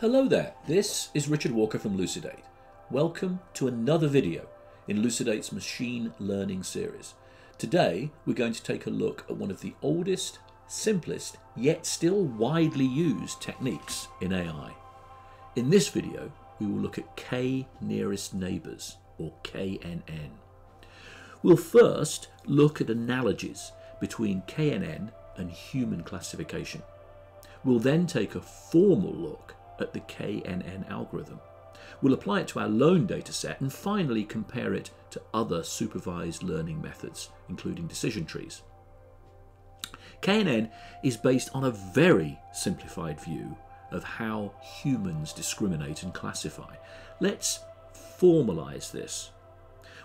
Hello there, this is Richard Walker from Lucidate. Welcome to another video in Lucidate's machine learning series. Today we're going to take a look at one of the oldest, simplest, yet still widely used techniques in AI. In this video we will look at K nearest neighbours or KNN. We'll first look at analogies between KNN and human classification. We'll then take a formal look at the KNN algorithm. We'll apply it to our loan dataset and finally compare it to other supervised learning methods, including decision trees. KNN is based on a very simplified view of how humans discriminate and classify. Let's formalise this.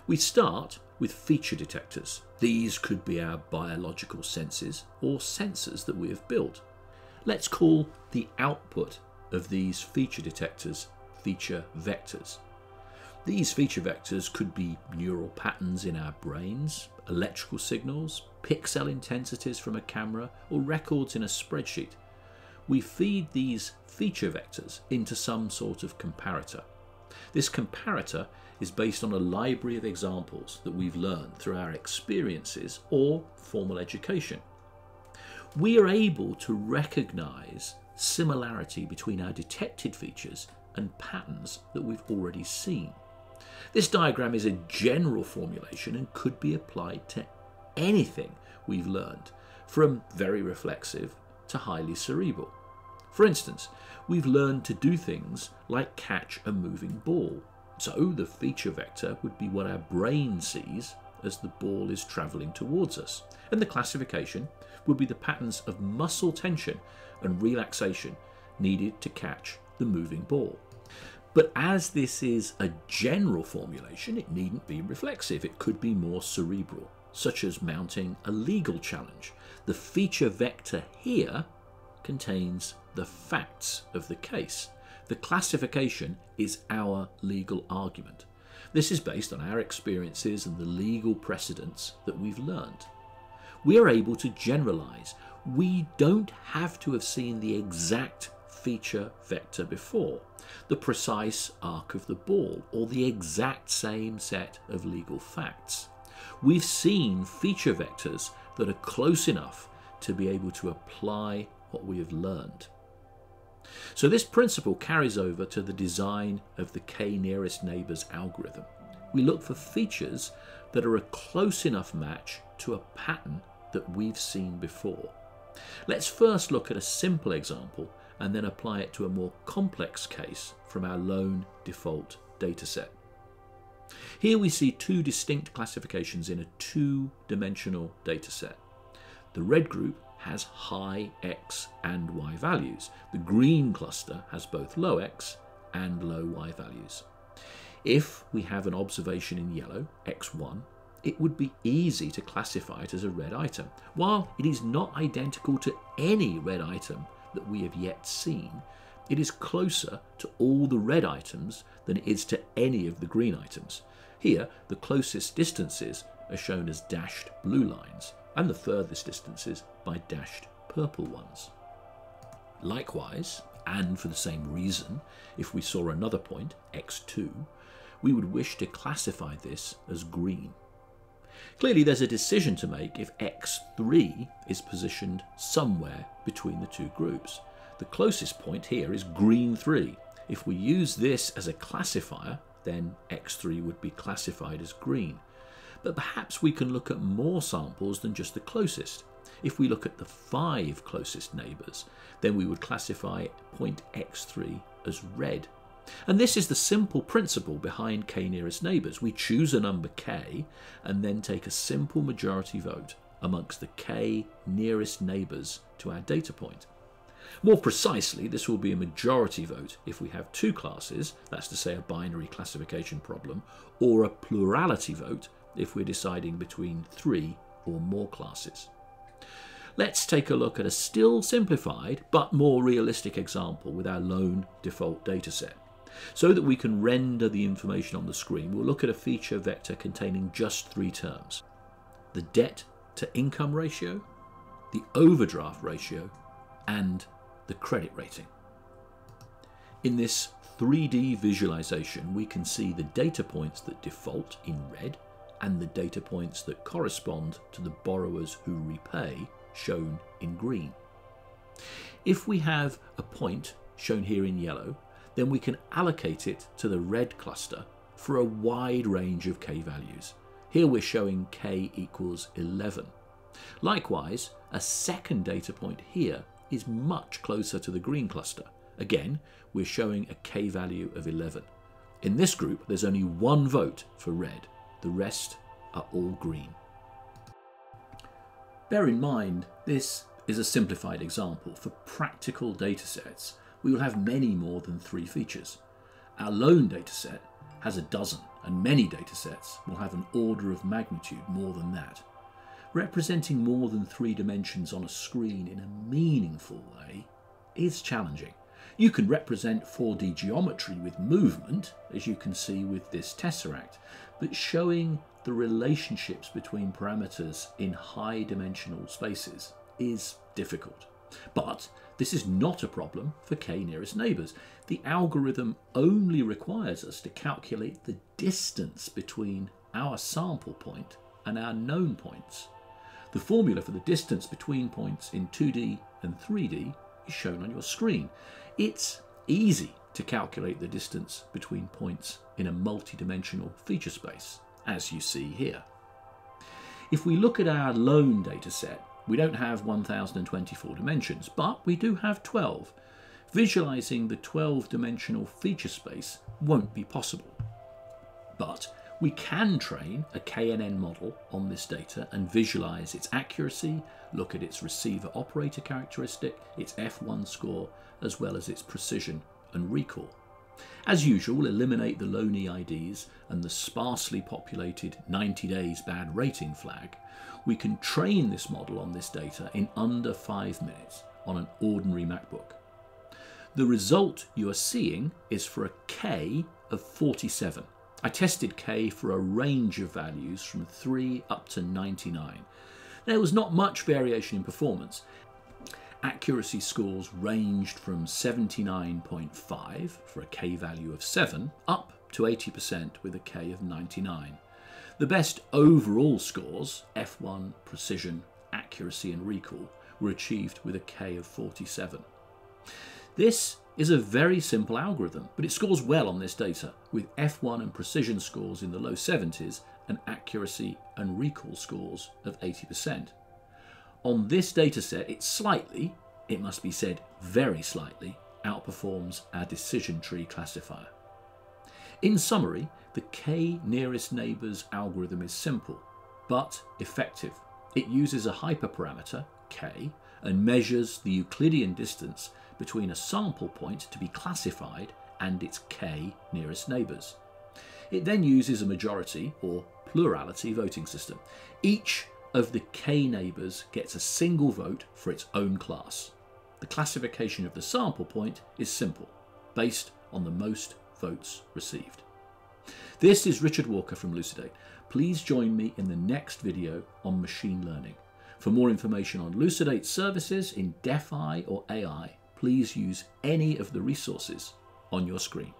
We start with feature detectors. These could be our biological senses or sensors that we have built. Let's call the output of these feature detectors feature vectors. These feature vectors could be neural patterns in our brains, electrical signals, pixel intensities from a camera, or records in a spreadsheet. We feed these feature vectors into some sort of comparator. This comparator is based on a library of examples that we've learned through our experiences or formal education. We are able to recognize similarity between our detected features and patterns that we've already seen. This diagram is a general formulation and could be applied to anything we've learned, from very reflexive to highly cerebral. For instance, we've learned to do things like catch a moving ball. So the feature vector would be what our brain sees as the ball is travelling towards us. And the classification would be the patterns of muscle tension and relaxation needed to catch the moving ball. But as this is a general formulation, it needn't be reflexive. It could be more cerebral, such as mounting a legal challenge. The feature vector here contains the facts of the case. The classification is our legal argument. This is based on our experiences and the legal precedents that we've learned. We are able to generalize. We don't have to have seen the exact feature vector before, the precise arc of the ball, or the exact same set of legal facts. We've seen feature vectors that are close enough to be able to apply what we have learned. So this principle carries over to the design of the k nearest neighbours algorithm. We look for features that are a close enough match to a pattern that we've seen before. Let's first look at a simple example and then apply it to a more complex case from our loan default dataset. Here we see two distinct classifications in a two-dimensional dataset. The red group has high x and y values. The green cluster has both low x and low y values. If we have an observation in yellow, x1, it would be easy to classify it as a red item. While it is not identical to any red item that we have yet seen, it is closer to all the red items than it is to any of the green items. Here, the closest distances are shown as dashed blue lines, and the furthest distances by dashed purple ones. Likewise, and for the same reason, if we saw another point, x2, we would wish to classify this as green. Clearly there's a decision to make if x3 is positioned somewhere between the two groups. The closest point here is green 3. If we use this as a classifier, then x3 would be classified as green but perhaps we can look at more samples than just the closest. If we look at the five closest neighbours, then we would classify point x3 as red. And this is the simple principle behind k nearest neighbours. We choose a number k and then take a simple majority vote amongst the k nearest neighbours to our data point. More precisely, this will be a majority vote if we have two classes, that's to say a binary classification problem, or a plurality vote if we're deciding between three or more classes. Let's take a look at a still simplified but more realistic example with our loan default dataset. So that we can render the information on the screen, we'll look at a feature vector containing just three terms. The debt to income ratio, the overdraft ratio, and the credit rating. In this 3D visualization, we can see the data points that default in red and the data points that correspond to the borrowers who repay shown in green. If we have a point shown here in yellow, then we can allocate it to the red cluster for a wide range of k values. Here we're showing k equals 11. Likewise, a second data point here is much closer to the green cluster. Again, we're showing a k value of 11. In this group, there's only one vote for red. The rest are all green. Bear in mind, this is a simplified example. For practical datasets, we will have many more than three features. Our loan dataset has a dozen, and many datasets will have an order of magnitude more than that. Representing more than three dimensions on a screen in a meaningful way is challenging. You can represent 4D geometry with movement, as you can see with this tesseract, but showing the relationships between parameters in high dimensional spaces is difficult. But this is not a problem for k nearest neighbours. The algorithm only requires us to calculate the distance between our sample point and our known points. The formula for the distance between points in 2D and 3D is shown on your screen. It's easy to calculate the distance between points in a multi-dimensional feature space, as you see here. If we look at our loan dataset, we don't have 1024 dimensions, but we do have 12. Visualizing the 12 dimensional feature space won't be possible. But we can train a KNN model on this data and visualize its accuracy, look at its receiver operator characteristic, its F1 score, as well as its precision and recall. As usual, eliminate the loan EIDs and the sparsely populated 90 days bad rating flag. We can train this model on this data in under five minutes on an ordinary MacBook. The result you are seeing is for a K of 47. I tested K for a range of values from 3 up to 99. There was not much variation in performance, accuracy scores ranged from 79.5 for a K value of 7 up to 80% with a K of 99. The best overall scores, F1, precision, accuracy and recall, were achieved with a K of 47. This is a very simple algorithm, but it scores well on this data, with F1 and precision scores in the low 70s and accuracy and recall scores of 80%. On this dataset, it slightly, it must be said very slightly, outperforms our decision tree classifier. In summary, the k nearest neighbours algorithm is simple, but effective. It uses a hyperparameter, k, and measures the Euclidean distance between a sample point to be classified and its k nearest neighbours. It then uses a majority or plurality voting system. Each of the k neighbours gets a single vote for its own class. The classification of the sample point is simple, based on the most votes received. This is Richard Walker from Lucidate. Please join me in the next video on machine learning. For more information on Lucidate services in DeFi or AI, please use any of the resources on your screen.